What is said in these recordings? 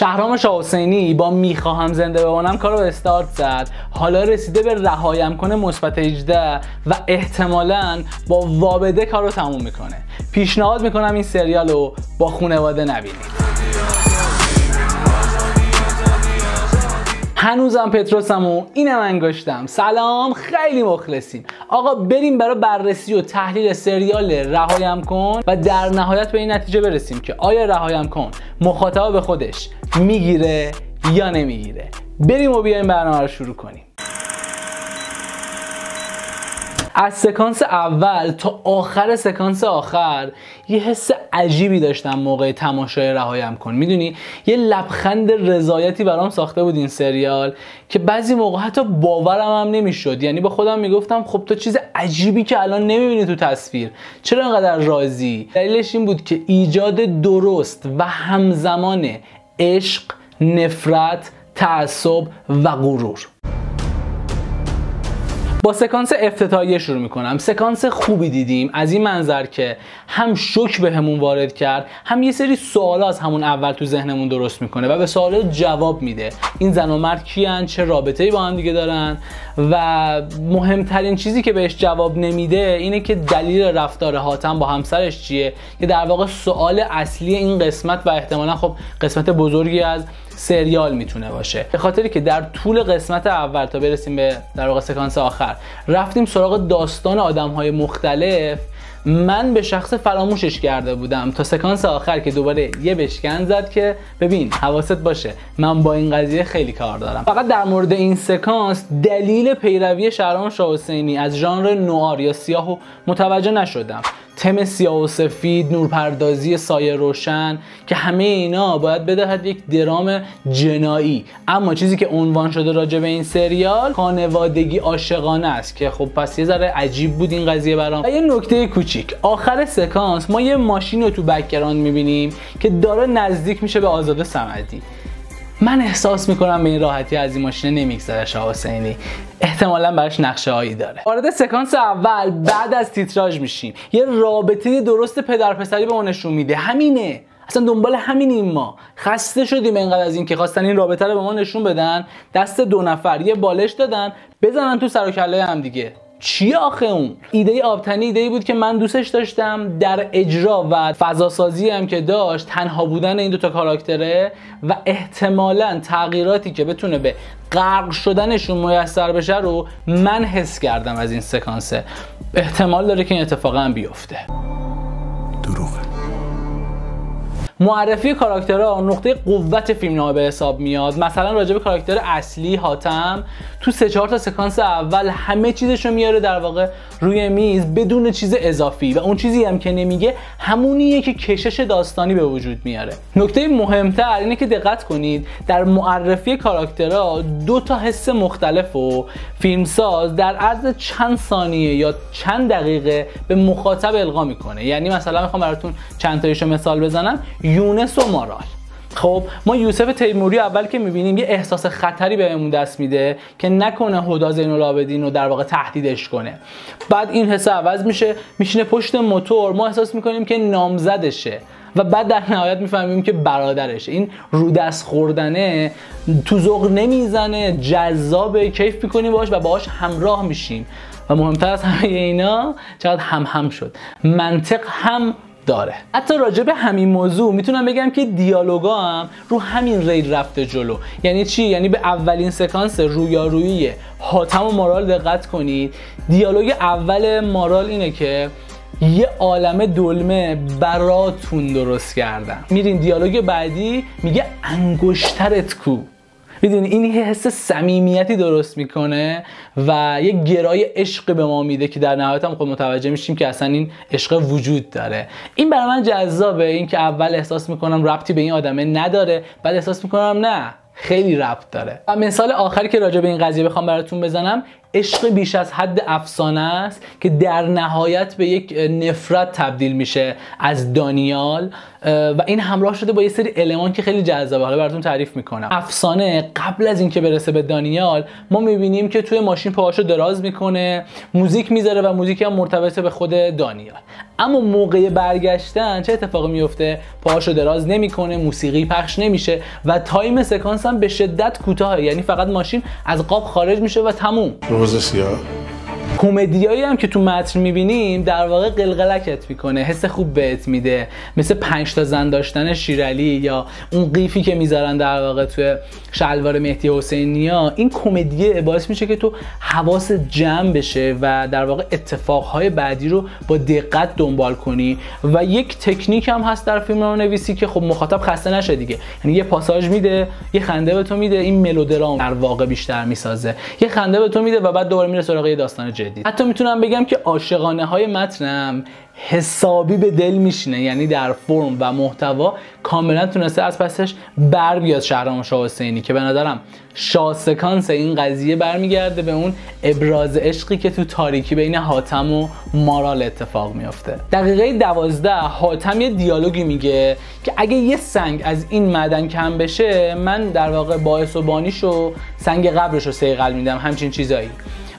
شهرام شاه حسینی با می‌خواهم زنده بمانم کارو استارت زد. حالا رسیده به رهایم کنه مثبت 18 و احتمالا با وابده کارو تموم می‌کنه. پیشنهاد می‌کنم این سریال رو با خانواده نبینید هنوزم پتروسمو اینم انگشتم. سلام خیلی مخلصیم. آقا بریم برای بررسی و تحلیل سریال رهایم کن و در نهایت به این نتیجه برسیم که آیا رهایم کن مخاطب به خودش می‌گیره یا نمی‌گیره. بریم و بیایم برنامه رو شروع کنیم. از سکانس اول تا آخر سکانس آخر یه حس عجیبی داشتم موقع تماشای رهایم کن. می‌دونی؟ یه لبخند رضایتی برام ساخته بود این سریال که بعضی موقع حتی باورم هم نمی‌شد. یعنی به خودم می‌گفتم خب تو چیز عجیبی که الان نمی‌بینی تو تصویر. چرا انقدر راضی؟ دلیلش این بود که ایجاد درست و همزمان عشق نفرت تعصب و غرور. با سکانس افتتاحیه شروع می‌کنم. سکانس خوبی دیدیم. از این منظر که هم شک به همون وارد کرد هم یه سری سوال از همون اول تو ذهنمون درست می‌کنه و به سوال جواب میده. این زن و مرد کیان چه رابطه‌ای با هم دیگه دارن؟ و مهمترین چیزی که بهش جواب نمیده اینه که دلیل رفتار حاتم با همسرش چیه؟ که در واقع سوال اصلی این قسمت و احتمالا خب قسمت بزرگی از سریال می‌تونه باشه. به خاطری که در طول قسمت اول تا برسیم به در واقع سکانس آخر رفتیم سراغ داستان آدم های مختلف. من به شخص فراموشش کرده بودم تا سکانس آخر که دوباره یه بشکن زد که ببین حواست باشه من با این قضیه خیلی کار دارم. فقط در مورد این سکانس دلیل پیروی شهرام شاه از ژانر نوآر یا سیاه متوجه نشدم. تم سیاه و سفید نورپردازی سایه روشن که همه اینا نوید بدهد یک درام جنایی. اما چیزی که عنوان شده راجع به این سریال خانوادگی عاشقانه است که خب پس یه ذره عجیب بود این قضیه برام. و یه نکته کوچیک آخر سکانس ما یه ماشین رو تو background می‌بینیم که داره نزدیک میشه به آزاده سمدی. من احساس می‌کنم به این راحتی از این ماشین نمیگذره شاه حسینی. احتمالا براش نقشه هایی داره. وارد سکانس اول بعد از تیتراژ میشیم. یه رابطه درست پدر پسری به ما نشون میده. همینه. اصلا دنبال همینیم ما. خسته شدیم اینقدر از این که خواستن این رابطه رو به ما نشون بدن. دست دو نفر. یه بالش دادن. بزنن تو سر و کله هم دیگه. چی آخه اون؟ ایده آبتنی ایده ای بود که من دوستش داشتم در اجرا و فضا سازی هم که داشت تنها بودن این دوتا کاراکتره و احتمالا تغییراتی که بتونه به غرق شدنشون میسر بشه رو من حس کردم از این سکانسه احتمال داره که این اتفاقا بیفته. معرفی کاراکترها نقطه قوت فیلم به حساب میاد. مثلا راجع به کاراکتر اصلی حاتم تو سه چهار تا سکانس اول همه چیزش رو میاره در واقع روی میز بدون چیز اضافی و اون چیزی هم که نمیگه همونیه که کشش داستانی به وجود میاره. نکته مهمتر اینه که دقت کنید در معرفی کاراکترها دو تا حس مختلف و فیلمساز در عرض چند ثانیه یا چند دقیقه به مخاطب القا می‌کنه. یعنی مثلا می‌خوام براتون چند تایشو مثال بزنم. یونس و مارال. خب ما یوسف تیموری اول که می‌بینیم یه احساس خطری بهمون دست میده که نکنه هدا زین العابدین رو در واقع تهدیدش کنه. بعد این حس عوض میشه میشینه پشت موتور. ما احساس می‌کنیم که نامزدشه. و بعد در نهایت می‌فهمیم که برادرشه. این رو دست خوردنه تو ذوق نمی‌زنه. جذاب کیف می‌کنیم باش و باهاش همراه میشیم. و مهمتر از همه اینا چقدر هم هم شد. منطق هم داره. حتی راجع به همین موضوع می‌تونم بگم که دیالوگا هم رو همین ریل رفته جلو. یعنی چی؟ یعنی به اولین سکانس رویارویی حاتم و مارال دقت کنید. دیالوگ اول مارال اینه که یه عالم دلمه براتون درست کردم. میرین دیالوگ بعدی میگه انگشترت کو. می‌دونی این یه حس صمیمیتی درست می‌کنه و یه گرای عشق به ما میده که در نهایت هم خود متوجه میشیم که اصلا این عشق وجود داره. این برای من جذابه این که اول احساس می‌کنم ربطی به این آدمه نداره بعد احساس می‌کنم نه خیلی ربط داره. و مثال آخری که راجع به این قضیه بخوام براتون بزنم عشق بیش از حد افسانه است که در نهایت به یک نفرت تبدیل میشه از دانیال. و این همراه شده با یه سری المان که خیلی جذابه. حالا براتون تعریف می‌کنم. افسانه قبل از اینکه برسه به دانیال ما می‌بینیم که توی ماشین پاهاشو دراز می‌کنه موزیک می‌ذاره و موزیک هم مرتبط به خود دانیال. اما موقع برگشتن چه اتفاقی میفته پاهاشو دراز نمی‌کنه موسیقی پخش نمیشه و time سکانس هم به شدت کوتاه یعنی فقط ماشین از قاب خارج میشه و تموم. روز سیاه. کمدیایی هم که تو متن می‌بینیم در واقع قلقلکت می‌کنه حس خوب بهت میده. مثل پنج تا زن داشتن شیرالی یا اون قیفی که می‌ذارن در واقع توی شلوار مهدی حسینیا این کمدیه باعث میشه که تو حواس جمع بشه و در واقع اتفاقهای بعدی رو با دقت دنبال کنی. و یک تکنیک هم هست در فیلم رو نویسی که خب مخاطب خسته نشه دیگه. یعنی یه پاساژ میده یه خنده به تو میده این ملودرام در واقع بیشتر می‌سازه. یه خنده به تو میده و بعد دوباره میره سراغ یه داستان جدید. حتی می‌تونم بگم که عاشقانه های متنم حسابی به دل میشینه یعنی در فرم و محتوا کاملا تونسته از پسش بر بیاد شهرام شاه حسینی که به نظرم شاسکانس این قضیه برمیگرده به اون ابراز عشقی که تو تاریکی بین حاتم و مارال اتفاق میافته. دقیقه دوازده حاتم یه دیالوگی میگه که اگه یه سنگ از این معدن کم بشه من در واقع باعث و بانیشو سنگ قبرش رو سیقل میدم همچین چیزایی.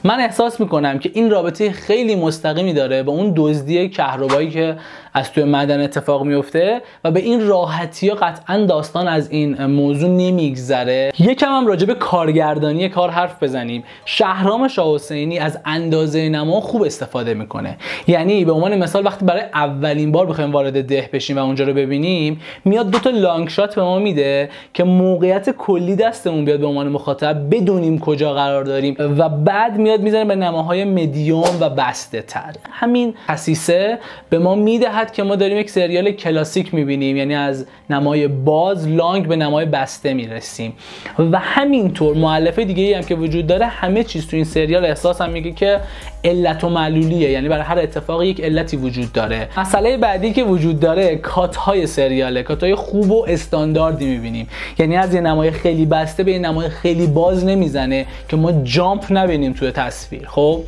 من احساس می‌کنم که این رابطه خیلی مستقیمی داره با اون دزدی کهربایی که از توی معدن اتفاق میفته و به این راحتی ها قطعا داستان از این موضوع نمیگذره. یکم هم راجع به کارگردانی کار حرف بزنیم. شهرام شاه حسینی از اندازه نما خوب استفاده می‌کنه. یعنی به عنوان مثال وقتی برای اولین بار بخوایم وارد ده بشیم و اونجا رو ببینیم میاد دو تا لانگ شات به ما میده که موقعیت کلی دستمون بیاد به عنوان مخاطب بدونیم کجا قرار داریم و بعد میاد می‌زنه به نماهای مدیوم و بسته تر همین خصیصه به ما میده که ما داریم یک سریال کلاسیک می‌بینیم یعنی از نمای باز لانگ به نمای بسته می‌رسیم. و همینطور معلفه دیگه ای هم که وجود داره همه چیز تو این سریال احساس هم میگه که علت و معلولیه یعنی برای هر اتفاقی یک علتی وجود داره. مسئله بعدی که وجود داره کات های سریاله. کات های خوب و استانداردی می‌بینیم. یعنی از یه نمای خیلی بسته به یه نمای خیلی باز نمی‌زنه که ما جامپ نبینیم توی تصویر. خب؟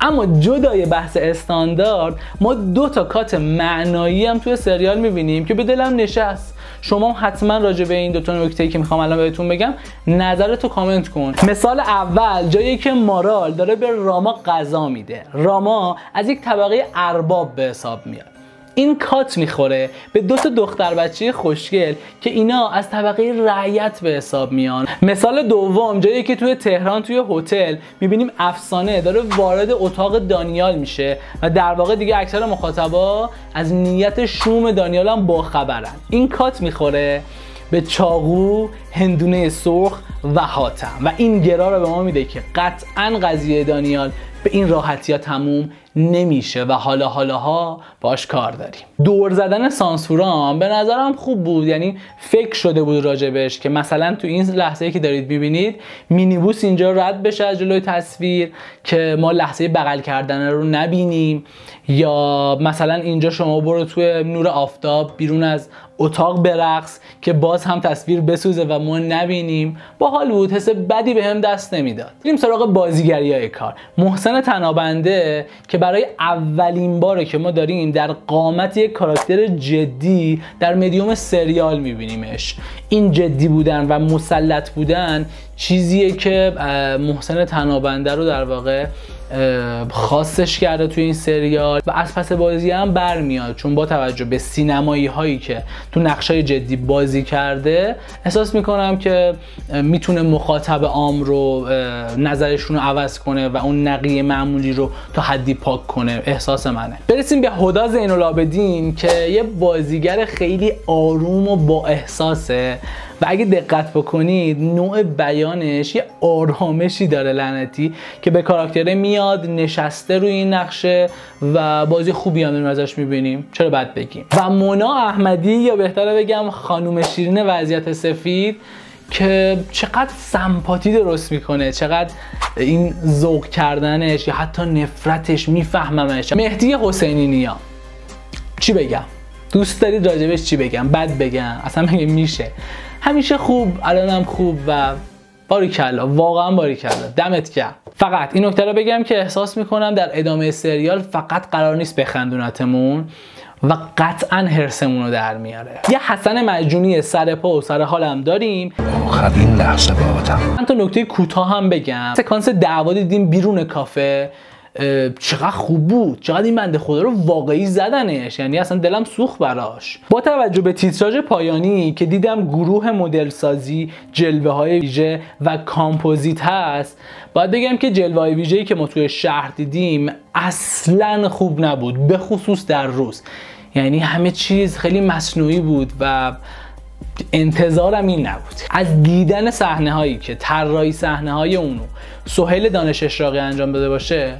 اما جدای بحث استاندارد ما دو تا کات معنایی هم توی سریال می‌بینیم که به دلم نشست. شما حتما راجع به این دو تا نکته که می‌خوام الان بهتون بگم نظرتو کامنت کن. مثال اول جایی که مارال داره به راما غذا میده. راما از یک طبقه ارباب به حساب میاد. این کات می‌خوره به دو تا دختر بچه خوشگل که اینا از طبقه رعیت به حساب میان. مثال دوم جایی که توی تهران توی هتل می‌بینیم افسانه داره وارد اتاق دانیال میشه و در واقع دیگه اکثر مخاطبا از نیت شوم دانیال هم باخبرن این کات می‌خوره به چاقو هندونه سرخ و حاتم. و این گرا رو به ما میده که قطعا قضیه دانیال به این راحتی ها تموم نمیشه و حالا حالاها باش کار داریم. دور زدن سانسورام به نظرم خوب بود. یعنی فکر شده بود راجبش که مثلا تو این لحظه که دارید می‌بینید مینیبوس اینجا رد بشه از جلوی تصویر که ما لحظه بغل کردن رو نبینیم. یا مثلا اینجا شما برو توی نور آفتاب بیرون از اتاق برقص که باز هم تصویر بسوزه و ما نبینیم با حال بود حس بدی به هم دست نمی‌داد. بریم سراغ بازیگری های کار. محسن تنابنده که برای اولین باره که ما داریم در قامت یک کاراکتر جدی در مدیوم سریال میبینیمش. این جدی بودن و مسلط بودن چیزیه که محسن تنابنده رو در واقع خاصش کرده توی این سریال و از پس بازی هم برمیاد. چون با توجه به سینمایی هایی که تو نقشای جدی بازی کرده احساس می‌کنم که می‌تونه مخاطب عام رو نظرشون رو عوض کنه و اون نقیه معمولی رو تا حدی پاک کنه. احساس منه. برسیم به هدا زین العابدین که یه بازیگر خیلی آروم و با احساسه. و اگه دقت بکنید نوع بیانش یه آرامشی داره لعنتی که به کاراکتره میاد نشسته روی این نقشه و بازی خوبی هم ازش می‌بینیم. چرا بد بگیم؟ و مونا احمدی یا بهتره بگم خانوم شیرین وضعیت سفید که چقدر سمپاتی درست می‌کنه چقدر این ذوق کردنش یا حتی نفرتش میفهممش. مهدی حسینی نیا. چی بگم؟ دوست دارید راجبش چی بگم؟ بد بگم. اصلا مگه میشه؟ همیشه خوب الانم خوب و باریکلا واقعا باریکلا. دمت گرم. فقط این نکته رو بگم که احساس می‌کنم در ادامه سریال فقط قرار نیست بخندونتمون و قطعا هرسمون رو در میاره. یه حسن مجونی سر پا و سر حالم داریم. آخرین لحظه با من تا نکته کوتاه هم بگم. سکانس دعوا دیدیم بیرون کافه. چقدر خوب بود چقدر این بنده خدا رو واقعی زدنش. یعنی اصلا دلم سوخت براش. با توجه به تیتراژ پایانی که دیدم گروه مدل سازی جلوه های ویژه و کامپوزیت هست باید بگم که جلوه های ویژه‌ای که ما توی شهر دیدیم اصلا خوب نبود به خصوص در روز. یعنی همه چیز خیلی مصنوعی بود و انتظارم این نبود. از دیدن صحنه هایی که طراحی صحنه های اونو سهیل دانش اشراقی انجام داده باشه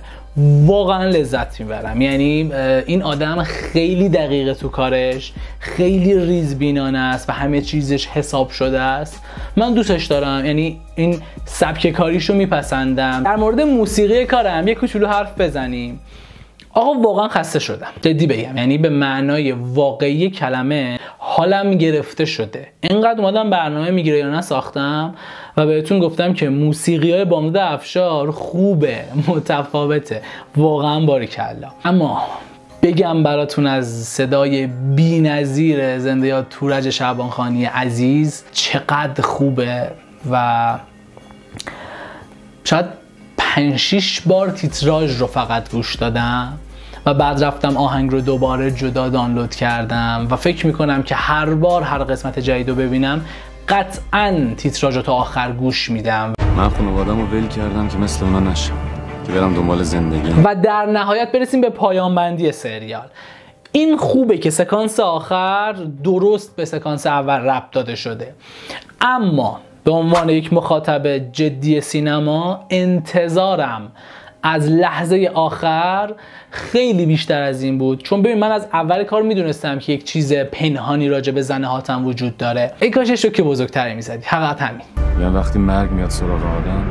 واقعا لذت می‌برم. یعنی این آدم خیلی دقیقه تو کارش خیلی ریزبینانه است و همه چیزش حساب شده است. من دوستش دارم. یعنی این سبک کاریشو میپسندم. در مورد موسیقی کارم یه کوچولو حرف بزنیم. آقا واقعا خسته شدم. جدی بگم. یعنی به معنای واقعی کلمه حالم گرفته شده. اینقدر اومدم برنامه می‌گیره یا نساختم و بهتون گفتم که موسیقی های بامداد افشار خوبه متفاوته. واقعا باریکلا. اما بگم براتون از صدای بی نظیر زنده یاد تورج شعبانخانی عزیز چقدر خوبه و شاید 5 بار تیتراژ رو فقط گوش دادم. و بعد رفتم آهنگ رو دوباره جدا دانلود کردم و فکر می‌کنم که هر بار هر قسمت جدید رو ببینم قطعا تیتراژ رو تا آخر گوش میدم. من خانوادم رو ول کردم که مثل اونا نشم که برم دنبال زندگی. و در نهایت برسیم به پایان بندی سریال. این خوبه که سکانس آخر درست به سکانس اول ربط داده شده. اما به عنوان یک مخاطب جدی سینما انتظارم از لحظه آخر خیلی بیشتر از این بود. چون ببین من از اول کار می‌دونستم که یک چیز پنهانی راجع به زن هاتم وجود داره. ای کاشش رو که بزرگتری می‌زدی. حقیقت همین. یعنی وقتی مرگ میاد سراغ آدم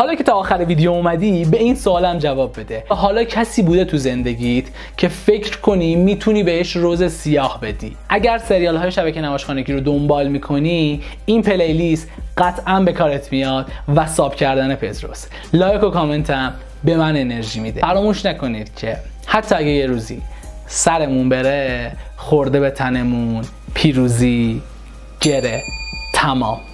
حالا که تا آخر ویدیو اومدی به این سوالم جواب بده. حالا کسی بوده تو زندگیت که فکر کنی می‌تونی بهش روز سیاه بدی. اگر سریال های شبکه نمایشخانگی رو دنبال می‌کنی این پلیلیست قطعا به کارت میاد و ساب کردن پتروس لایک و کامنت هم به من انرژی میده. فراموش نکنید که حتی اگه یه روزی سرمون بره خورده به تنمون پیروزی گره تمام.